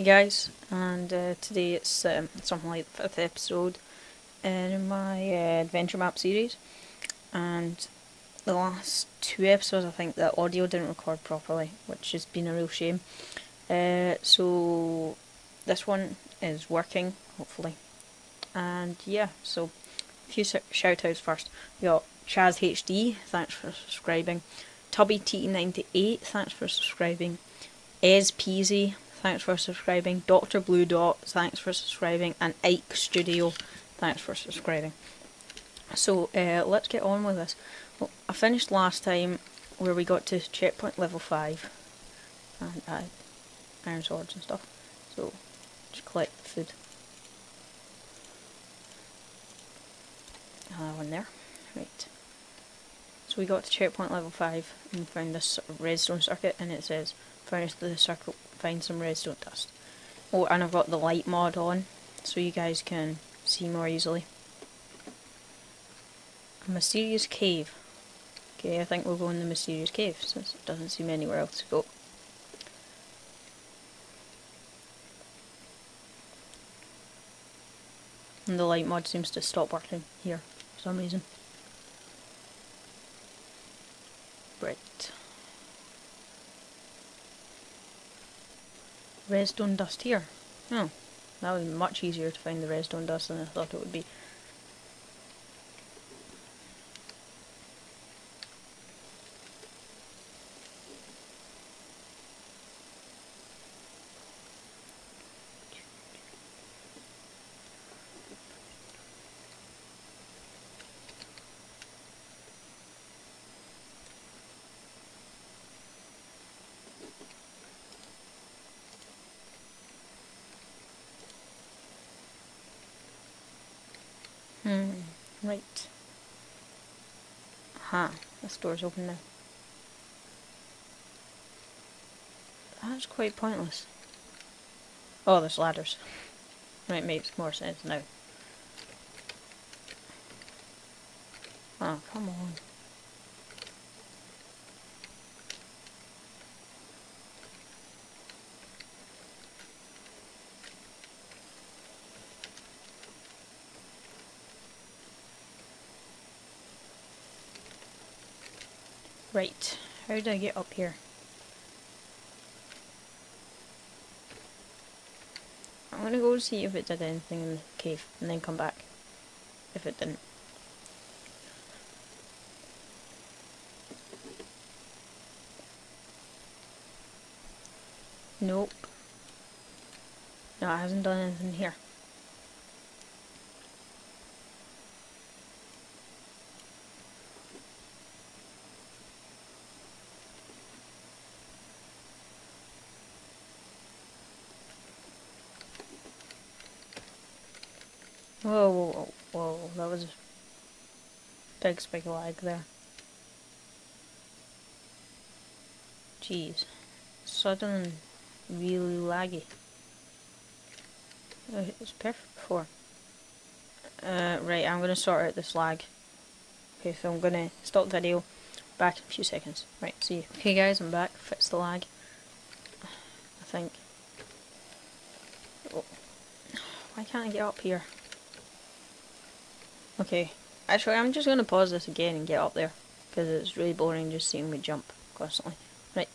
Hey guys, and uh, today it's um, something like the fifth episode in my uh, adventure map series, and the last two episodes I think the audio didn't record properly, which has been a real shame. Uh, so this one is working, hopefully, and yeah. So a few shout outs first. We got Chaz HD, thanks for subscribing. Tubby T98, thanks for subscribing. Ez Peasy, thanks for subscribing. Dr. Blue Dot, thanks for subscribing. And Ike Studio, thanks for subscribing. So, uh, let's get on with this. Well, I finished last time where we got to checkpoint level 5. And iron swords and stuff. So, just collect food. Another one there. Right. So we got to checkpoint level 5 and found this redstone circuit and it says furnish the circle, find some redstone dust. Oh, and I've got the light mod on, so you guys can see more easily. A mysterious cave. Okay, I think we'll go in the mysterious cave, since it doesn't seem anywhere else to go. And the light mod seems to stop working here, for some reason. Right. Redstone dust here. Oh, that was much easier to find the redstone dust than I thought it would be. Hmm, right. Aha, this door's open now. That's quite pointless. Oh, there's ladders. Right, makes more sense now. Oh, come on. Right, how do I get up here? I'm gonna go see if it did anything in the cave and then come back. If it didn't. Nope. No, it hasn't done anything here. Whoa, whoa, whoa, that was a big of lag there. Jeez. Sudden, really laggy. Oh, it was perfect before. Uh, right, I'm gonna sort out this lag. Okay, so I'm gonna stop the video. Back in a few seconds. Right, see you. Okay guys, I'm back. Fix the lag. I think. Oh. Why can't I get up here? Okay, actually I'm just going to pause this again and get up there, because it's really boring just seeing me jump constantly. Right,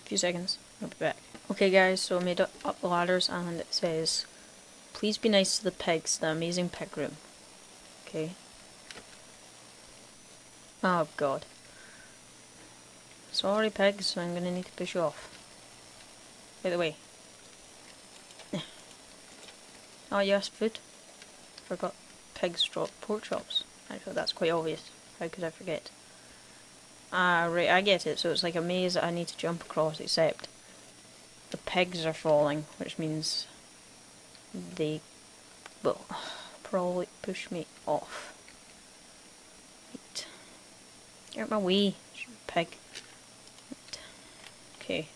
a few seconds, I'll be back. Okay guys, so I made up, the ladders and it says, please be nice to the pigs, the amazing pig room. Okay. Oh god. Sorry pigs, I'm going to need to push you off. By the way. Oh yes, food. Forgot pigs drop pork chops. I Actually, that's quite obvious. How could I forget? Ah, right, I get it. So it's like a maze that I need to jump across, except the pigs are falling, which means they will probably push me off. Get my way, pig. Okay.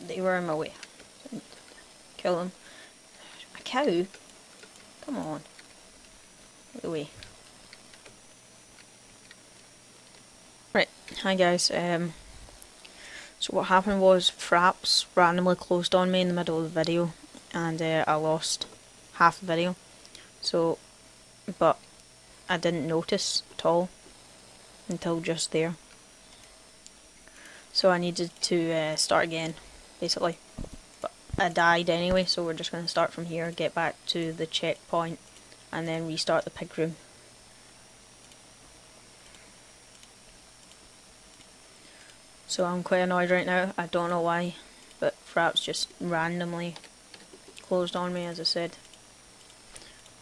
They were in my way. Kill them. A cow? Come on. Get away. Right, hi guys. Um, so what happened was Fraps randomly closed on me in the middle of the video and uh, I lost half the video. So, but I didn't notice at all until just there. So I needed to uh, start again, basically. But I died anyway, so we're just going to start from here, get back to the checkpoint, and then restart the pig room. So I'm quite annoyed right now. I don't know why, but Fraps just randomly closed on me, as I said.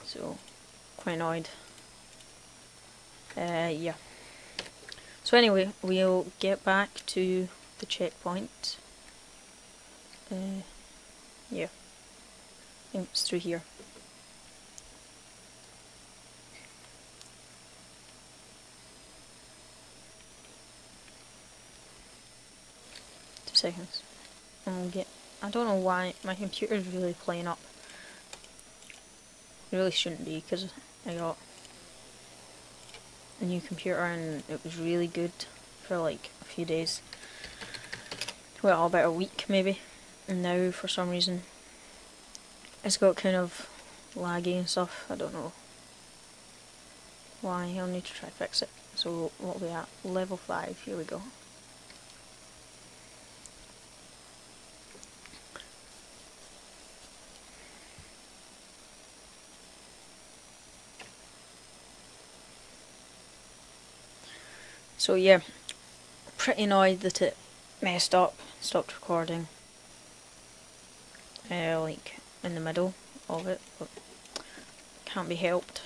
So, quite annoyed. Uh, yeah. So anyway, we'll get back to the checkpoint. Uh, yeah. It's through here. Two seconds. And get... I don't know why my computer's really playing up. It really shouldn't be because I got a new computer and it was really good for like a few days. Well, about a week maybe. Now for some reason it's got kind of laggy and stuff. I don't know why. I'll need to try to fix it. So what will be at? Level 5. Here we go. So yeah, pretty annoyed that it messed up, stopped recording. Uh, like in the middle of it, but can't be helped.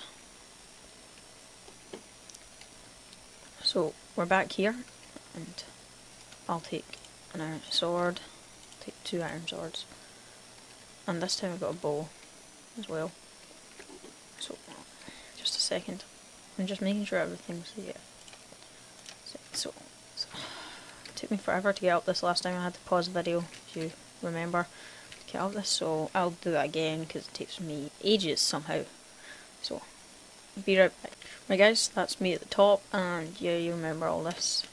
So we're back here, and I'll take an iron sword, take two iron swords, and this time I've got a bow as well. So just a second, I'm just making sure everything's yeah. So, so, it took me forever to get up this last time. I had to pause the video, if you remember, get up this. So I'll do that again because it takes me ages somehow. So, be right back. Right guys, that's me at the top and yeah, you remember all this.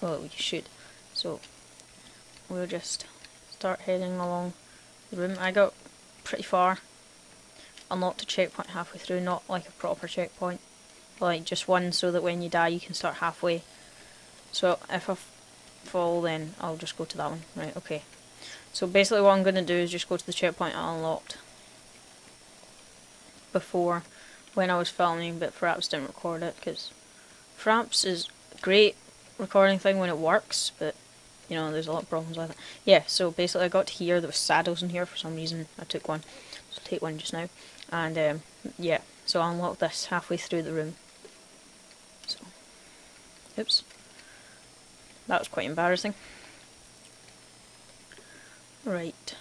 Well, you should. So, we'll just start heading along the room. I got pretty far. Unlocked a checkpoint halfway through, not like a proper checkpoint. Like just one so that when you die you can start halfway so if I fall then I'll just go to that one. Right, okay. So basically what I'm going to do is just go to the checkpoint I unlocked before when I was filming but Fraps didn't record it because Fraps is great recording thing when it works but you know there's a lot of problems with it. Yeah, so basically I got here, there was saddles in here for some reason, I took one, so I'll take one just now and um, yeah, so I unlocked this halfway through the room. So, oops. That was quite embarrassing. Right.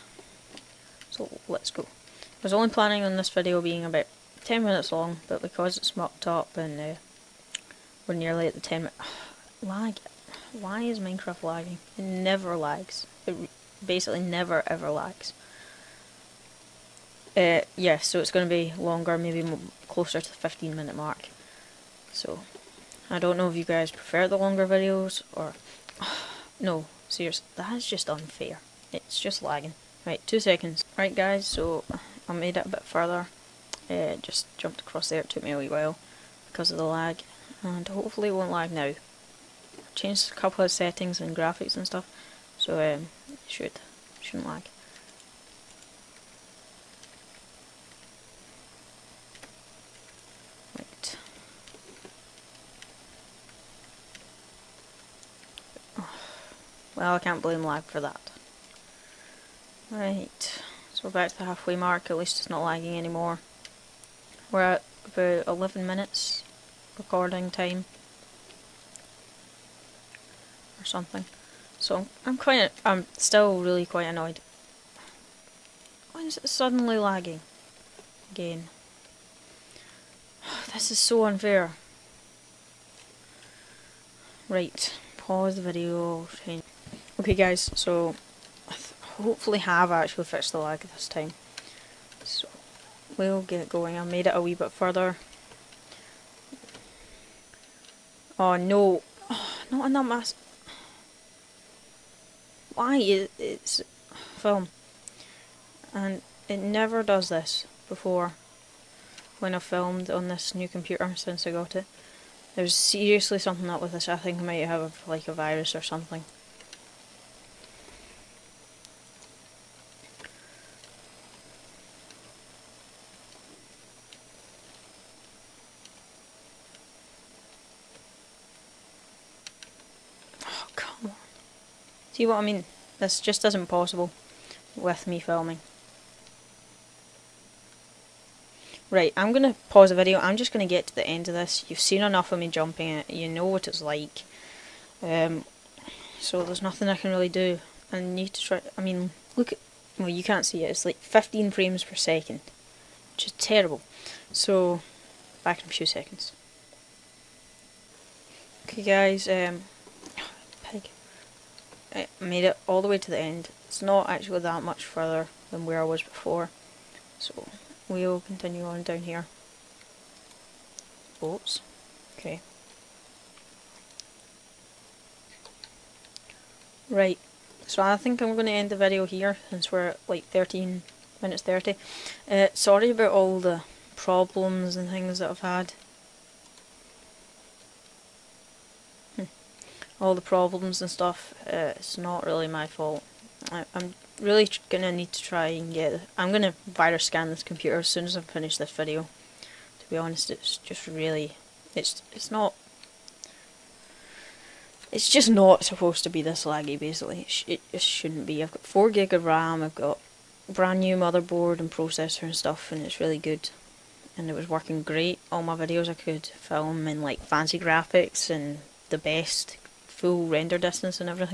So let's go. I was only planning on this video being about 10 minutes long, but because it's mucked up and uh, we're nearly at the 10 minute... Lag. Why is Minecraft lagging? It never lags. It basically never ever lags. Uh, yeah, so it's going to be longer, maybe closer to the 15 minute mark. So, I don't know if you guys prefer the longer videos or... no, seriously, that is just unfair. It's just lagging. Right, two seconds. Right guys, so I made it a bit further. Uh, just jumped across there, it took me a wee while because of the lag. And hopefully it won't lag now. Changed a couple of settings and graphics and stuff, so um, it should, shouldn't lag. Well, I can't blame lag for that. Right, so we're back to the halfway mark, at least it's not lagging anymore. We're at about 11 minutes recording time. Or something. So, I'm quite, I'm still really quite annoyed. Why is it suddenly lagging? Again. This is so unfair. Right, pause the video. Okay guys, so hopefully have actually fixed the lag this time. So we'll get going. I made it a wee bit further. Oh no, oh, not in that mass. Why is it's film? And it never does this before when I filmed on this new computer since I got it. There's seriously something up with this. I think I might have like a virus or something. Oh, come on. See what I mean? This just isn't possible with me filming. Right, I'm going to pause the video. I'm just going to get to the end of this. You've seen enough of me jumping it. You know what it's like. Um, so there's nothing I can really do. I need to try... I mean, look at... Well, you can't see it. It's like 15 frames per second. Which is terrible. So, back in a few seconds. Okay, guys. Um. I made it all the way to the end. It's not actually that much further than where I was before. So we'll continue on down here. Oops. Okay. Right. So I think I'm going to end the video here since we're at like 13 minutes 30. Uh, sorry about all the problems and things that I've had. All the problems and stuff, uh, it's not really my fault. I, I'm really gonna need to try and get. I'm gonna virus scan this computer as soon as I finish this video. To be honest, it's just really, it's it's not. It's just not supposed to be this laggy. Basically, it, sh it just shouldn't be. I've got four gig of RAM. I've got brand new motherboard and processor and stuff, and it's really good. And it was working great. All my videos I could film in like fancy graphics and the best full render distance and everything.